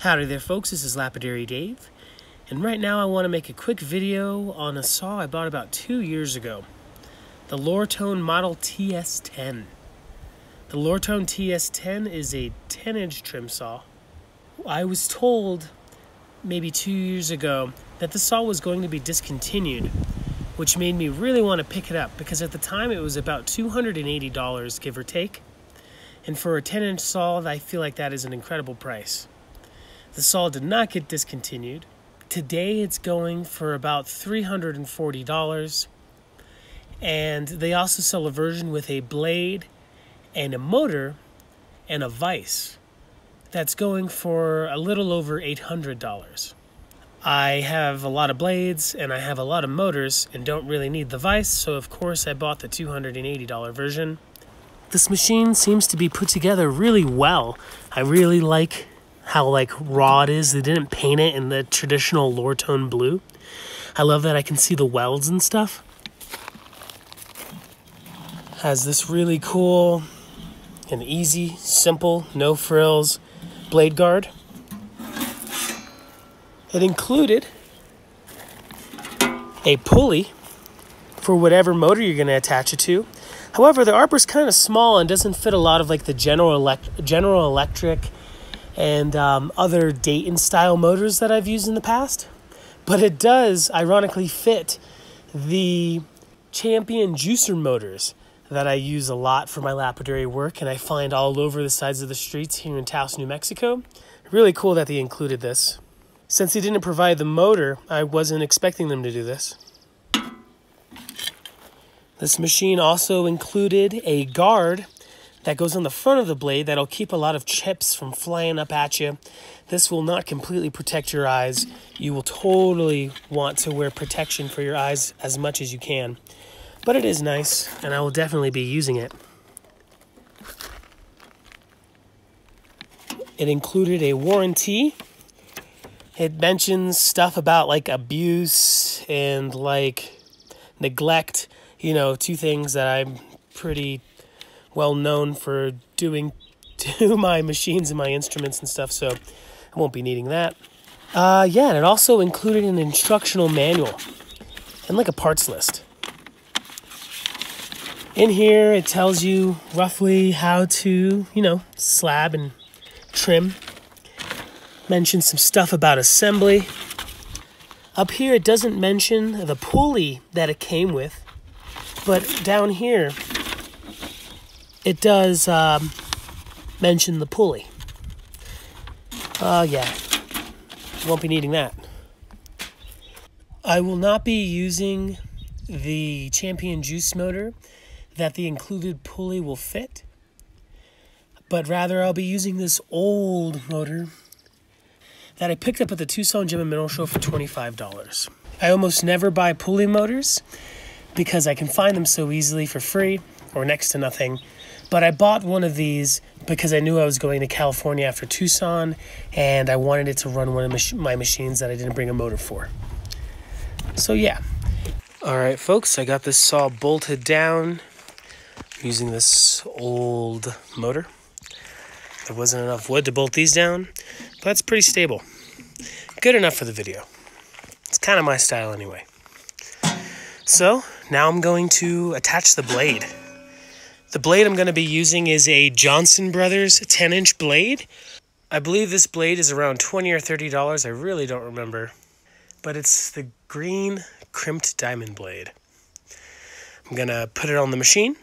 Howdy there folks, this is Lapidary Dave, and right now I want to make a quick video on a saw I bought about two years ago. The Lortone Model TS10. The Lortone TS10 is a 10 inch trim saw. I was told maybe two years ago that the saw was going to be discontinued, which made me really want to pick it up because at the time it was about $280 give or take. And for a 10 inch saw, I feel like that is an incredible price. The saw did not get discontinued. Today it's going for about $340. And they also sell a version with a blade and a motor and a vise that's going for a little over $800. I have a lot of blades and I have a lot of motors and don't really need the vise, so of course I bought the $280 version. This machine seems to be put together really well. I really like how like raw it is. They didn't paint it in the traditional Lortone blue. I love that I can see the welds and stuff. Has this really cool and easy, simple, no frills blade guard. It included a pulley for whatever motor you're going to attach it to. However, the arbor is kind of small and doesn't fit a lot of like the General, elect- General Electric and um, other Dayton style motors that I've used in the past. But it does ironically fit the Champion juicer motors that I use a lot for my lapidary work and I find all over the sides of the streets here in Taos, New Mexico. Really cool that they included this. Since they didn't provide the motor, I wasn't expecting them to do this. This machine also included a guard that goes on the front of the blade that'll keep a lot of chips from flying up at you. This will not completely protect your eyes. You will totally want to wear protection for your eyes as much as you can. But it is nice, and I will definitely be using it. It included a warranty. It mentions stuff about like abuse and like neglect, you know, two things that I'm pretty well known for doing to my machines and my instruments and stuff, so I won't be needing that. Uh, yeah, and it also included an instructional manual and like a parts list. In here, it tells you roughly how to, you know, slab and trim. Mention some stuff about assembly. Up here, it doesn't mention the pulley that it came with, but down here, it does um, mention the pulley. Uh, yeah, won't be needing that. I will not be using the Champion Juice motor that the included pulley will fit, but rather I'll be using this old motor that I picked up at the Tucson Gem and Mineral Show for $25. I almost never buy pulley motors because I can find them so easily for free or next to nothing but I bought one of these because I knew I was going to California after Tucson and I wanted it to run one of my machines that I didn't bring a motor for. So, yeah. All right, folks, I got this saw bolted down using this old motor. There wasn't enough wood to bolt these down, but it's pretty stable. Good enough for the video. It's kind of my style anyway. So, now I'm going to attach the blade. The blade I'm going to be using is a Johnson Brothers 10 inch blade. I believe this blade is around 20 or $30. I really don't remember. But it's the green crimped diamond blade. I'm going to put it on the machine.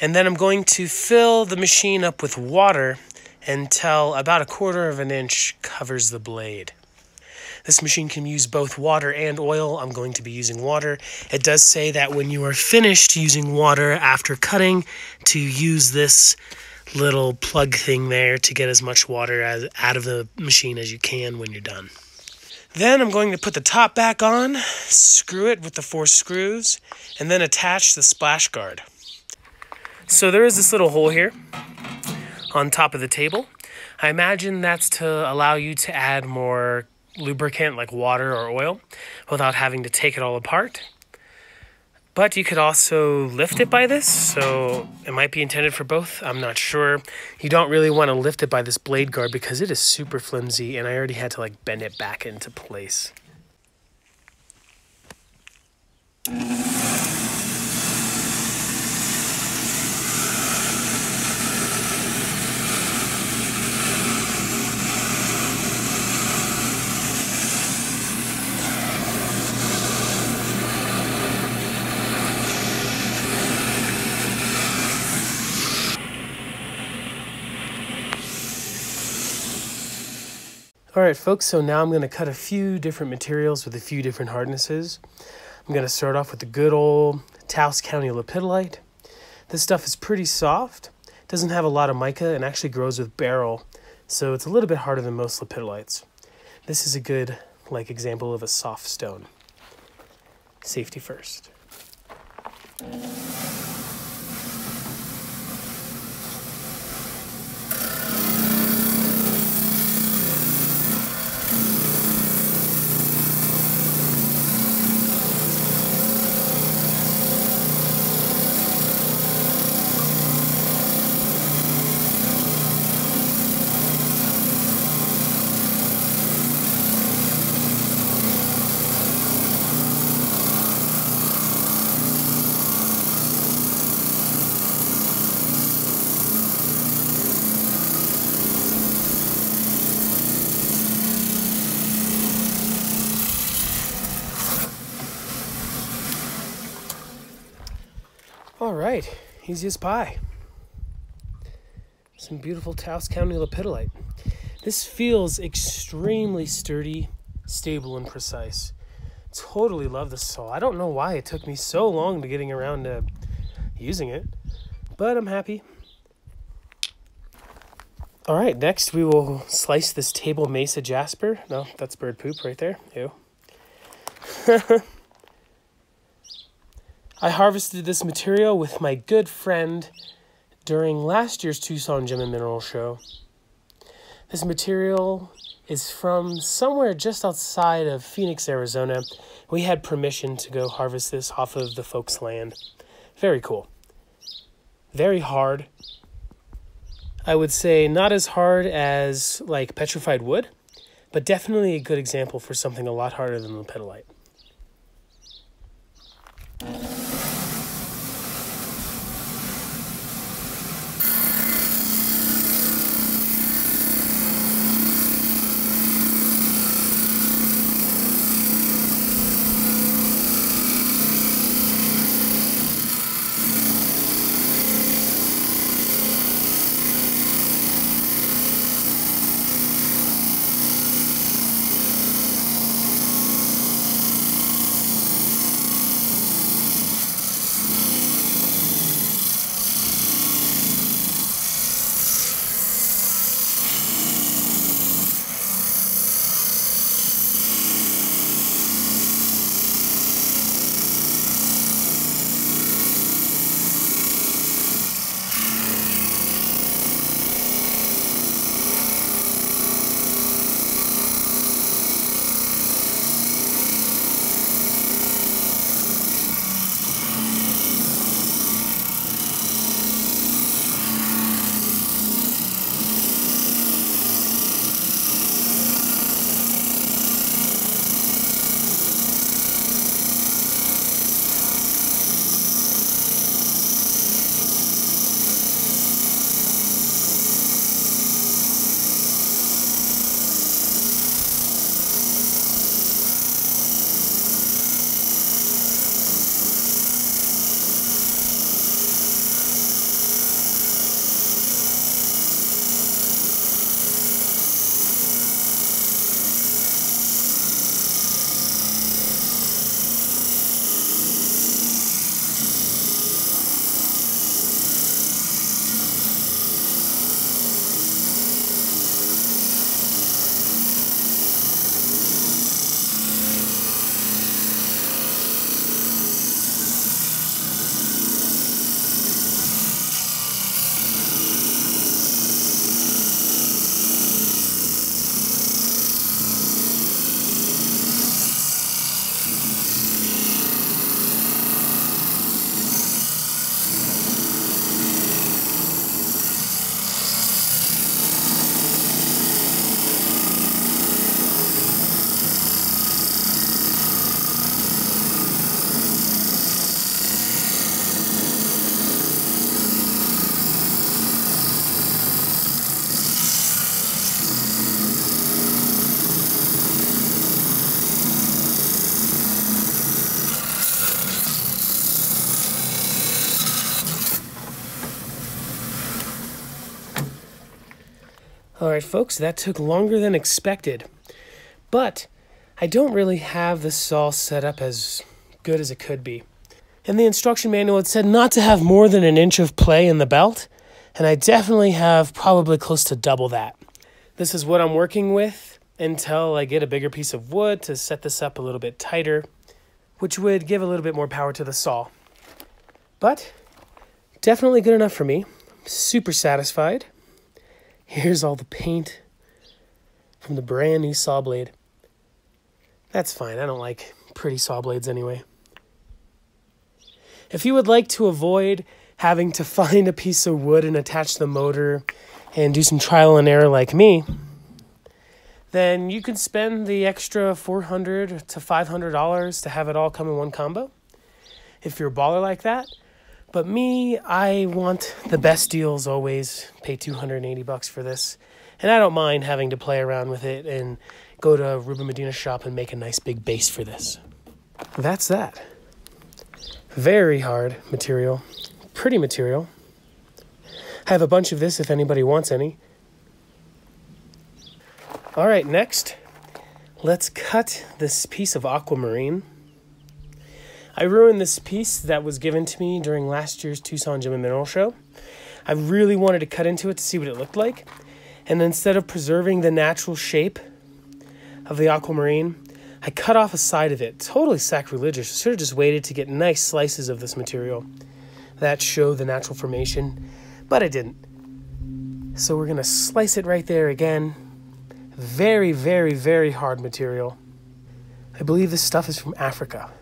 And then I'm going to fill the machine up with water until about a quarter of an inch covers the blade. This machine can use both water and oil. I'm going to be using water. It does say that when you are finished using water after cutting, to use this little plug thing there to get as much water as, out of the machine as you can when you're done. Then I'm going to put the top back on, screw it with the four screws, and then attach the splash guard. So there is this little hole here on top of the table. I imagine that's to allow you to add more lubricant like water or oil without having to take it all apart. But you could also lift it by this, so it might be intended for both. I'm not sure. You don't really want to lift it by this blade guard because it is super flimsy and I already had to like bend it back into place. All right, folks, so now I'm going to cut a few different materials with a few different hardnesses. I'm going to start off with the good old Taos County lepidolite. This stuff is pretty soft, doesn't have a lot of mica, and actually grows with beryl, so it's a little bit harder than most lepidolites. This is a good like example of a soft stone. Safety first. All right, easy as pie. Some beautiful Taos County lepidolite. This feels extremely sturdy, stable, and precise. Totally love this saw. I don't know why it took me so long to getting around to using it, but I'm happy. All right, next we will slice this table mesa jasper. No, that's bird poop right there. Ew. I harvested this material with my good friend during last year's Tucson Gem and Mineral Show. This material is from somewhere just outside of Phoenix, Arizona. We had permission to go harvest this off of the folks' land. Very cool. Very hard. I would say not as hard as like petrified wood, but definitely a good example for something a lot harder than lepidolite. All right, folks, that took longer than expected. But I don't really have the saw set up as good as it could be. In the instruction manual, it said not to have more than an inch of play in the belt, and I definitely have probably close to double that. This is what I'm working with until I get a bigger piece of wood to set this up a little bit tighter, which would give a little bit more power to the saw. But definitely good enough for me. super satisfied. Here's all the paint from the brand new saw blade. That's fine. I don't like pretty saw blades anyway. If you would like to avoid having to find a piece of wood and attach the motor and do some trial and error like me, then you can spend the extra 400 to $500 to have it all come in one combo. If you're a baller like that, but me, I want the best deals always. Pay 280 bucks for this. And I don't mind having to play around with it and go to Ruben Medina's shop and make a nice big base for this. That's that. Very hard material. Pretty material. I have a bunch of this if anybody wants any. All right, next, let's cut this piece of aquamarine. I ruined this piece that was given to me during last year's Tucson Gem and Mineral Show. I really wanted to cut into it to see what it looked like. And instead of preserving the natural shape of the aquamarine, I cut off a side of it. Totally sacrilegious. I should have just waited to get nice slices of this material that show the natural formation, but I didn't. So we're going to slice it right there again. Very, very, very hard material. I believe this stuff is from Africa.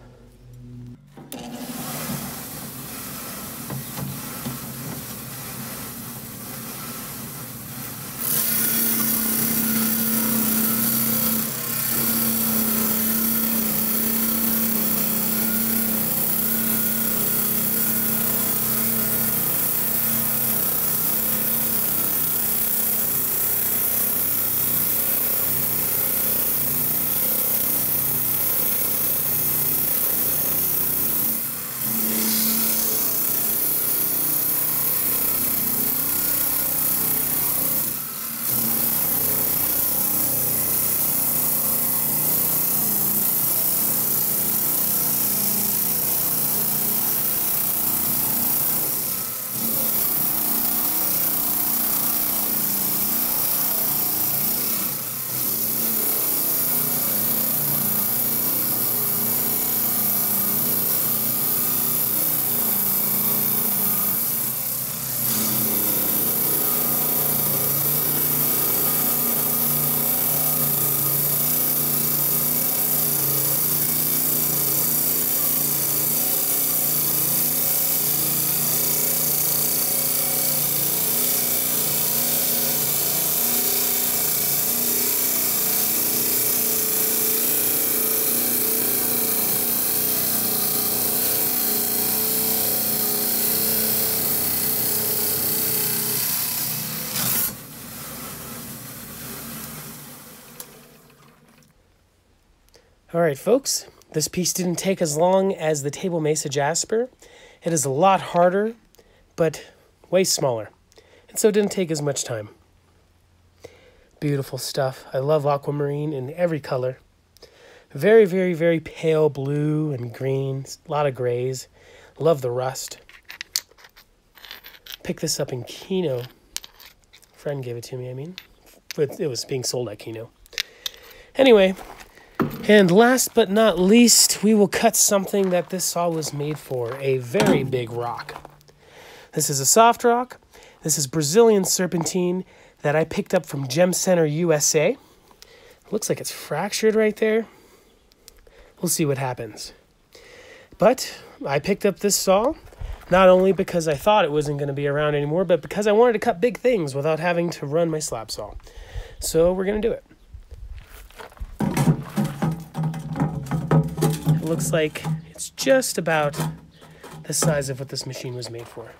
All right, folks, this piece didn't take as long as the Table Mesa Jasper. It is a lot harder, but way smaller. And so it didn't take as much time. Beautiful stuff. I love aquamarine in every color. Very, very, very pale blue and green. A lot of grays. Love the rust. Pick this up in Kino. Friend gave it to me, I mean. It was being sold at Kino. Anyway, and last but not least, we will cut something that this saw was made for, a very big rock. This is a soft rock. This is Brazilian serpentine that I picked up from Gem Center USA. looks like it's fractured right there. We'll see what happens. But I picked up this saw not only because I thought it wasn't going to be around anymore, but because I wanted to cut big things without having to run my slab saw. So we're going to do it. Looks like it's just about the size of what this machine was made for.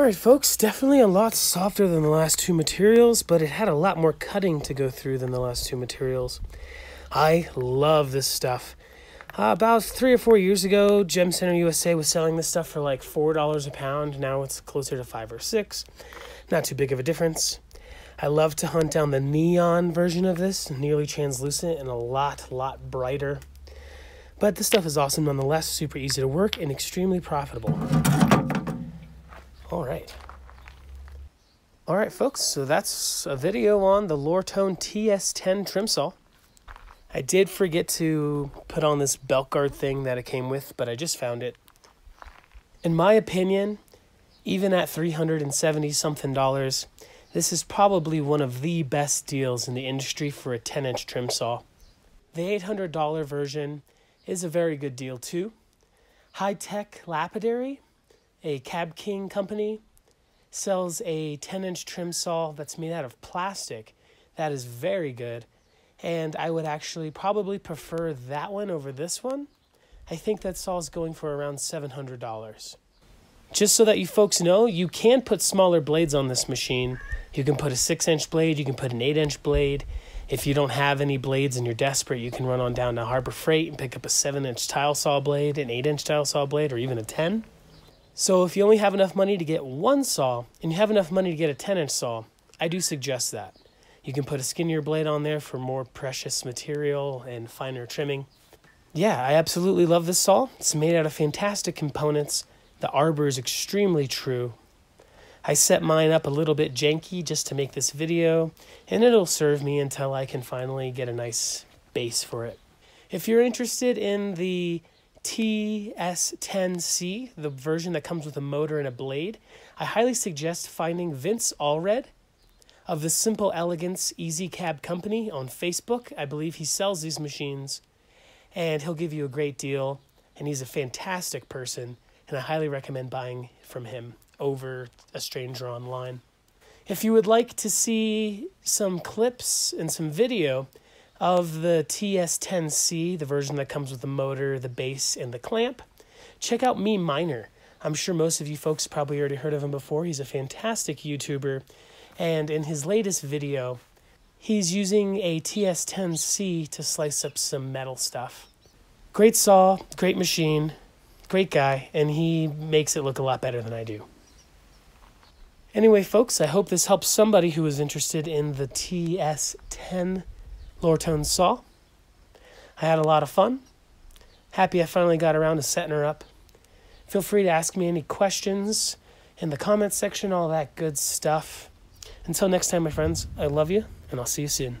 Alright folks, definitely a lot softer than the last two materials, but it had a lot more cutting to go through than the last two materials. I love this stuff. Uh, about three or four years ago, Gem Center USA was selling this stuff for like four dollars a pound. Now it's closer to five or six. Not too big of a difference. I love to hunt down the neon version of this, nearly translucent and a lot, lot brighter. But this stuff is awesome nonetheless, super easy to work and extremely profitable. All right. All right, folks, so that's a video on the Lortone TS10 trim saw. I did forget to put on this belt guard thing that it came with, but I just found it. In my opinion, even at 370 something dollars, this is probably one of the best deals in the industry for a 10 inch trim saw. The $800 version is a very good deal too. High Tech Lapidary, a Cab King company, sells a 10 inch trim saw that's made out of plastic that is very good and I would actually probably prefer that one over this one. I think that saw is going for around $700. Just so that you folks know, you can put smaller blades on this machine. You can put a 6 inch blade, you can put an 8 inch blade. If you don't have any blades and you're desperate, you can run on down to Harbor Freight and pick up a 7 inch tile saw blade, an 8 inch tile saw blade, or even a 10. So if you only have enough money to get one saw and you have enough money to get a 10 inch saw, I do suggest that. You can put a skinnier blade on there for more precious material and finer trimming. Yeah, I absolutely love this saw. It's made out of fantastic components. The arbor is extremely true. I set mine up a little bit janky just to make this video, and it'll serve me until I can finally get a nice base for it. If you're interested in the TS10C, the version that comes with a motor and a blade, I highly suggest finding Vince Allred of the Simple Elegance EZ Cab Company on Facebook. I believe he sells these machines and he'll give you a great deal. And he's a fantastic person, and I highly recommend buying from him over a stranger online. If you would like to see some clips and some video of the TS10C, the version that comes with the motor, the base, and the clamp, check out Me Miner. I'm sure most of you folks probably already heard of him before. He's a fantastic YouTuber and in his latest video, he's using a TS10C to slice up some metal stuff. Great saw, great machine, great guy, and he makes it look a lot better than I do. Anyway, folks, I hope this helps somebody who is interested in the TS10 Lortone saw. I had a lot of fun. Happy I finally got around to setting her up. Feel free to ask me any questions in the comments section, all that good stuff. Until next time, my friends, I love you, and I'll see you soon.